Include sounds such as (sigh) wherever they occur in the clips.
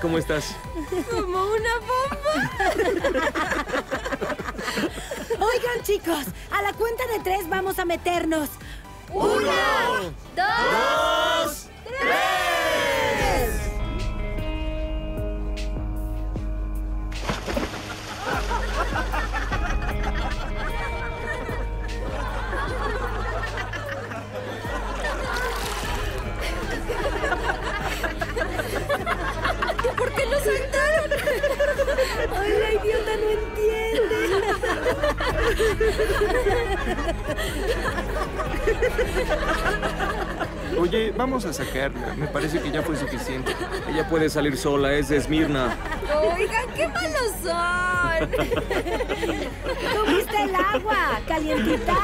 ¿Cómo estás? Como una bomba. Oigan, chicos, a la cuenta de tres vamos a meternos. Una, dos, tres. Oye, vamos a sacarla. Me parece que ya fue suficiente. Ella puede salir sola, es de Esmirna. Oigan, qué malos son. ¿Tuviste el agua? Calientita.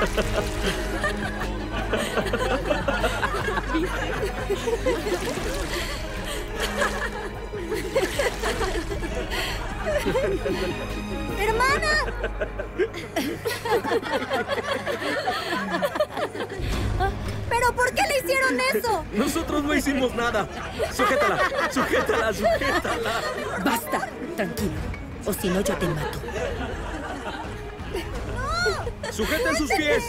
¡Hermana! Nosotros no hicimos nada. Sujétala, sujétala, sujétala. Basta, tranquilo. O si no, yo te mato. Sujeten sus pies.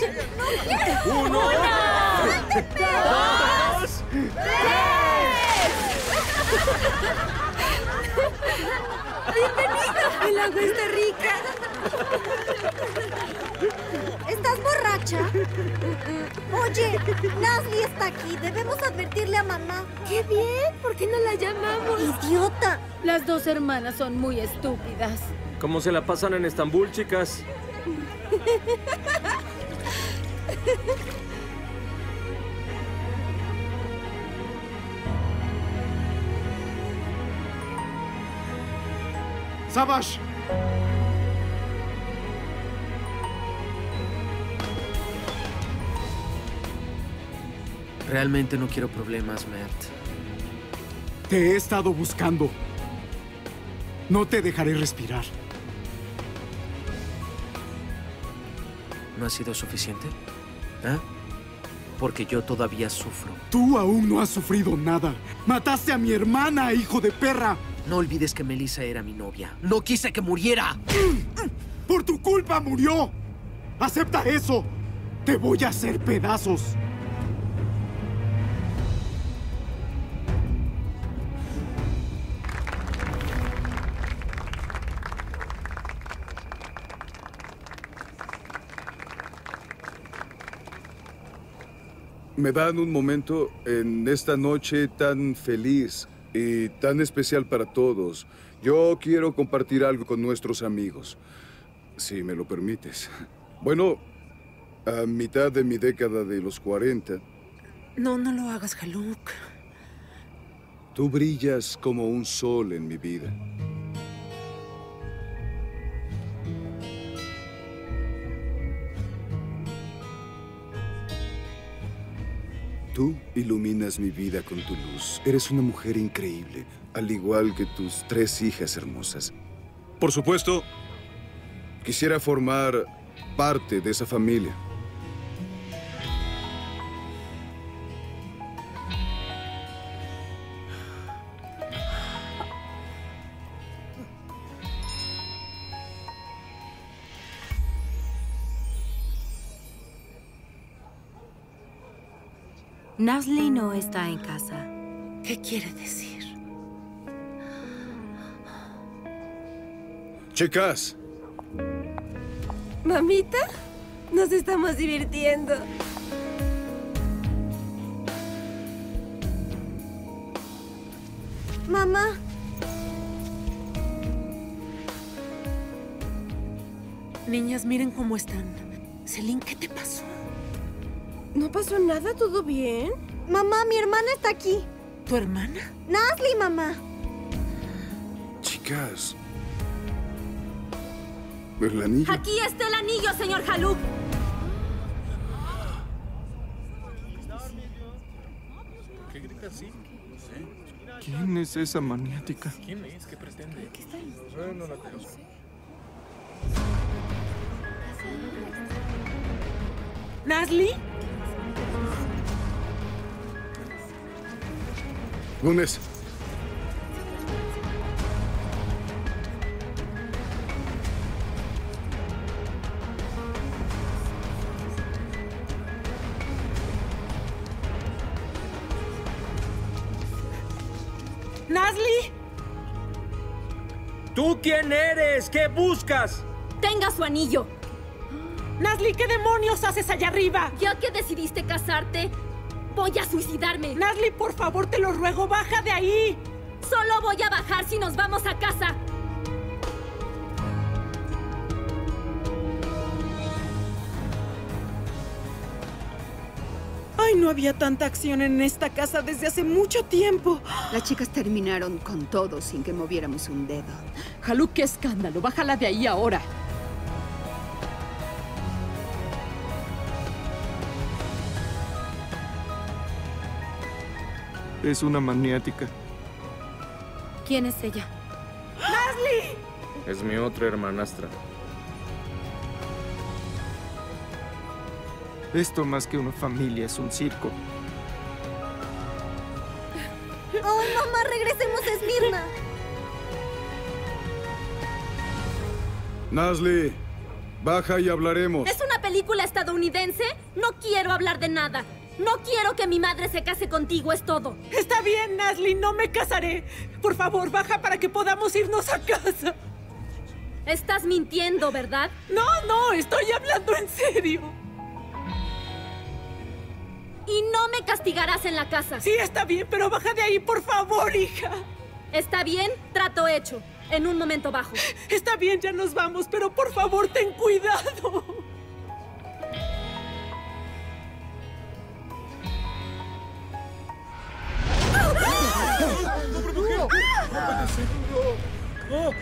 Uno, dos, El agua está rica. (laughs) Oye, Nasli está aquí. Debemos advertirle a mamá. ¡Qué bien! ¿Por qué no la llamamos? ¡Idiota! Las dos hermanas son muy estúpidas. ¿Cómo se la pasan en Estambul, chicas? ¡Sabash! Realmente no quiero problemas, Mert. Te he estado buscando. No te dejaré respirar. ¿No ha sido suficiente? ¿Ah? Porque yo todavía sufro. Tú aún no has sufrido nada. Mataste a mi hermana, hijo de perra. No olvides que Melissa era mi novia. No quise que muriera. Por tu culpa murió. Acepta eso. Te voy a hacer pedazos. Me dan un momento en esta noche tan feliz y tan especial para todos. Yo quiero compartir algo con nuestros amigos, si me lo permites. Bueno, a mitad de mi década de los 40, No, no lo hagas, Haluk. tú brillas como un sol en mi vida. Tú iluminas mi vida con tu luz. Eres una mujer increíble, al igual que tus tres hijas hermosas. Por supuesto, quisiera formar parte de esa familia. Nasli no está en casa. ¿Qué quiere decir? Chicas, ¿Mamita? Nos estamos divirtiendo. Mamá. Niñas, miren cómo están. Celine, ¿qué te pasó? ¿No pasó nada? ¿Todo bien? Mamá, mi hermana está aquí. ¿Tu hermana? Nasli, mamá. chicas. ¿El anillo? Aquí está el anillo, señor Haluk. ¿Quién es esa maniática? ¿Nasli? Lunes. ¡Nasli! ¿Tú quién eres? ¿Qué buscas? Tenga su anillo. Nasli, ¿qué demonios haces allá arriba? Ya que decidiste casarte, voy a suicidarme. Nazli, por favor, te lo ruego, baja de ahí. Solo voy a bajar si nos vamos a casa. Ay, no había tanta acción en esta casa desde hace mucho tiempo. Las chicas terminaron con todo sin que moviéramos un dedo. Jaluk, qué escándalo. Bájala de ahí ahora. Es una maniática. ¿Quién es ella? ¡Nazli! Es mi otra hermanastra. Esto más que una familia es un circo. ¡Oh, mamá, regresemos a Esmirna! Nazli, baja y hablaremos. ¿Es una película estadounidense? No quiero hablar de nada. No quiero que mi madre se case contigo, es todo. Está bien, Nazli, no me casaré. Por favor, baja para que podamos irnos a casa. Estás mintiendo, ¿verdad? No, no, estoy hablando en serio. Y no me castigarás en la casa. Sí, está bien, pero baja de ahí, por favor, hija. ¿Está bien? Trato hecho. En un momento bajo. Está bien, ya nos vamos, pero por favor, ten cuidado. Oh.